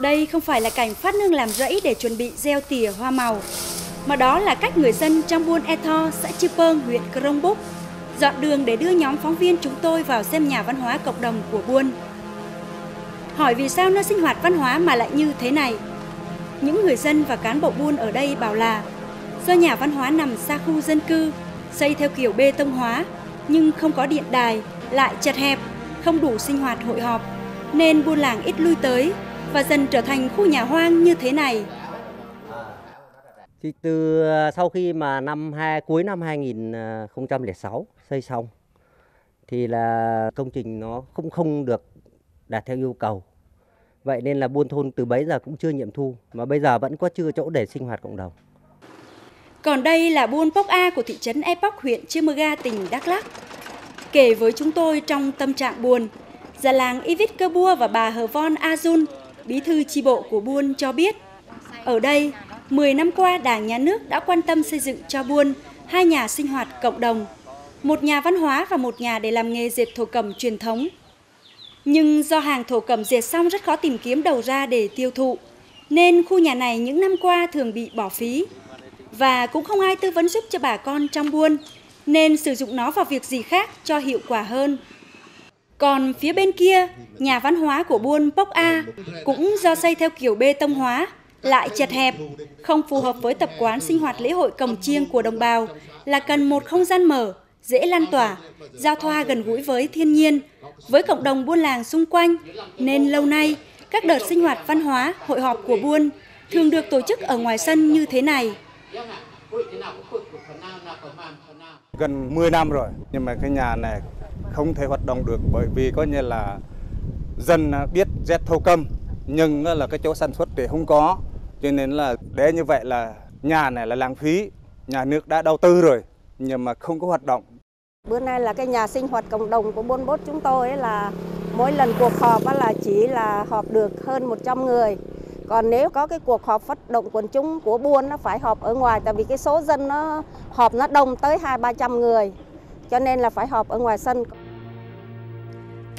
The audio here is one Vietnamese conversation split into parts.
Đây không phải là cảnh phát nương làm rẫy để chuẩn bị gieo tỉa hoa màu, mà đó là cách người dân trong buôn Etho, xã Chư Pơn, huyện Crong Búc dọn đường để đưa nhóm phóng viên chúng tôi vào xem nhà văn hóa cộng đồng của buôn. Hỏi vì sao nơi sinh hoạt văn hóa mà lại như thế này? Những người dân và cán bộ buôn ở đây bảo là do nhà văn hóa nằm xa khu dân cư, xây theo kiểu bê tông hóa, nhưng không có điện đài, lại chật hẹp, không đủ sinh hoạt hội họp, nên buôn làng ít lui tới và dần trở thành khu nhà hoang như thế này. Thì từ sau khi mà năm hai cuối năm 2006 xây xong thì là công trình nó không không được đạt theo yêu cầu. Vậy nên là buôn thôn từ bấy giờ cũng chưa nghiệm thu mà bây giờ vẫn có chưa chỗ để sinh hoạt cộng đồng. Còn đây là buôn Pốc A của thị trấn Epoch, huyện Chư Mơ Ga, tỉnh Đắk Lắk. Kể với chúng tôi trong tâm trạng buồn, già làng Ivit Cơ Bua và bà Hờ Von Azun, bí thư chi bộ của buôn cho biết, ở đây 10 năm qua Đảng Nhà nước đã quan tâm xây dựng cho buôn hai nhà sinh hoạt cộng đồng, một nhà văn hóa và một nhà để làm nghề dệt thổ cẩm truyền thống. Nhưng do hàng thổ cẩm dệt xong rất khó tìm kiếm đầu ra để tiêu thụ, nên khu nhà này những năm qua thường bị bỏ phí. Và cũng không ai tư vấn giúp cho bà con trong buôn, nên sử dụng nó vào việc gì khác cho hiệu quả hơn. Còn phía bên kia, nhà văn hóa của buôn Pốc A cũng do xây theo kiểu bê tông hóa, lại chật hẹp, không phù hợp với tập quán sinh hoạt lễ hội cồng chiêng của đồng bào là cần một không gian mở, dễ lan tỏa, giao thoa gần gũi với thiên nhiên, với cộng đồng buôn làng xung quanh, nên lâu nay các đợt sinh hoạt văn hóa, hội họp của buôn thường được tổ chức ở ngoài sân như thế này. Gần 10 năm rồi, nhưng mà cái nhà này không thể hoạt động được bởi vì coi như là dân à, biết rét thâu câm, nhưng à, là cái chỗ sản xuất thì không có. Cho nên là để như vậy là nhà này là lãng phí, nhà nước đã đầu tư rồi, nhưng mà không có hoạt động. Bữa nay là cái nhà sinh hoạt cộng đồng của buôn bốt chúng tôi ấy là mỗi lần cuộc họp là chỉ là họp được hơn 100 người. Còn nếu có cái cuộc họp phát động quần chúng của buôn nó phải họp ở ngoài, tại vì cái số dân nó họp nó đông tới hai ba trăm người, cho nên là phải họp ở ngoài sân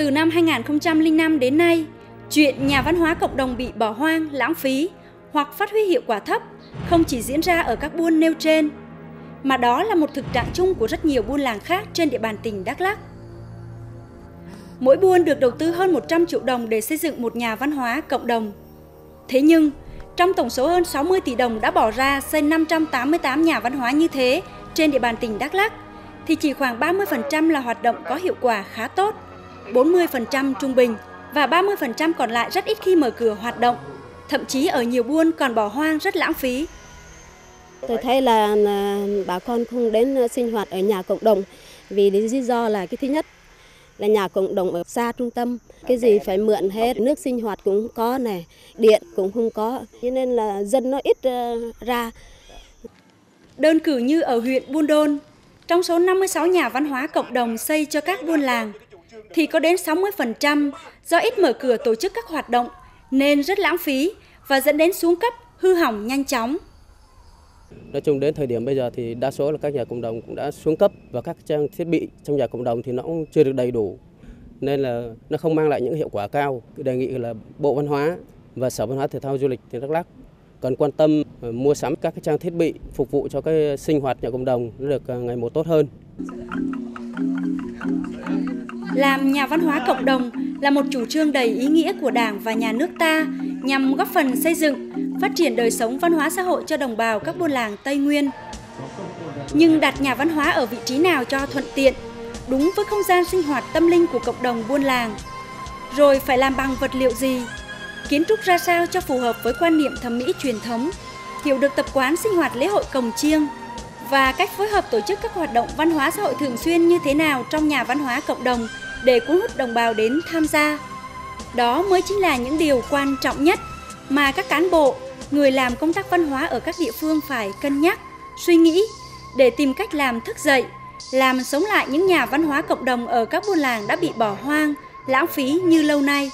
từ năm 2005 đến nay chuyện nhà văn hóa cộng đồng bị bỏ hoang lãng phí hoặc phát huy hiệu quả thấp không chỉ diễn ra ở các buôn nêu trên, mà đó là một thực trạng chung của rất nhiều buôn làng khác trên địa bàn tỉnh Đắk Lắk. Mỗi buôn được đầu tư hơn 100 triệu đồng để xây dựng một nhà văn hóa cộng đồng. Thế nhưng, trong tổng số hơn 60 tỷ đồng đã bỏ ra xây 588 nhà văn hóa như thế trên địa bàn tỉnh Đắk Lắk, thì chỉ khoảng 30% là hoạt động có hiệu quả khá tốt, 40% trung bình và 30% còn lại rất ít khi mở cửa hoạt động thậm chí ở nhiều buôn còn bỏ hoang rất lãng phí. Tôi thấy là bà con không đến sinh hoạt ở nhà cộng đồng vì lý do là cái thứ nhất là nhà cộng đồng ở xa trung tâm, cái gì phải mượn hết, nước sinh hoạt cũng có này, điện cũng không có, cho nên là dân nó ít ờ, ra. Đơn cử như ở huyện Buôn Đôn, trong số 56 nhà văn hóa cộng đồng xây cho các buôn làng, thì có đến 60% do ít mở cửa tổ chức các hoạt động nên rất lãng phí và dẫn đến xuống cấp, hư hỏng nhanh chóng. Nói chung đến thời điểm bây giờ thì đa số là các nhà cộng đồng cũng đã xuống cấp và các trang thiết bị trong nhà cộng đồng thì nó cũng chưa được đầy đủ nên là nó không mang lại những hiệu quả cao. Đề nghị là Bộ Văn hóa và Sở Văn hóa Thể thao Du lịch tỉnh Đắk Lắk cần quan tâm ờ, mua sắm các cái trang thiết bị phục vụ cho cái sinh hoạt nhà cộng đồng nó được ờ, ngày một tốt hơn. Làm nhà văn hóa cộng đồng là một chủ trương đầy ý nghĩa của Đảng và nhà nước ta nhằm góp phần xây dựng, phát triển đời sống văn hóa xã hội cho đồng bào các buôn làng Tây Nguyên. Nhưng đặt nhà văn hóa ở vị trí nào cho thuận tiện, đúng với không gian sinh hoạt tâm linh của cộng đồng buôn làng. Rồi phải làm bằng vật liệu gì, kiến trúc ra sao cho phù hợp với quan niệm thẩm mỹ truyền thống, hiểu được tập quán sinh hoạt lễ hội cồng chiêng và cách phối hợp tổ chức các hoạt động văn hóa xã hội thường xuyên như thế nào trong nhà văn hóa cộng đồng để cuốn hút đồng bào đến tham gia. Đó mới chính là những điều quan trọng nhất mà các cán bộ, người làm công tác văn hóa ở các địa phương phải cân nhắc, suy nghĩ để tìm cách làm thức dậy, làm sống lại những nhà văn hóa cộng đồng ở các buôn làng đã bị bỏ hoang, lãng phí như lâu nay.